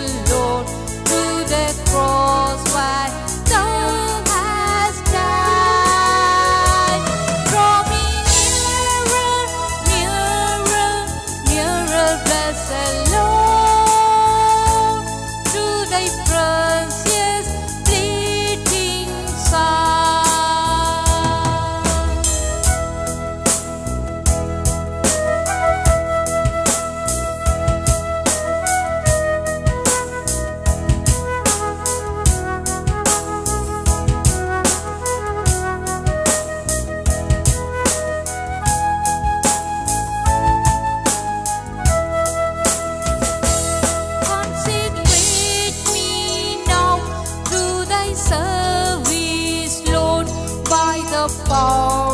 the Lord to the cross why thou hast died. Draw me nearer, nearer, nearer, blessed Lord, to thy throne. fall.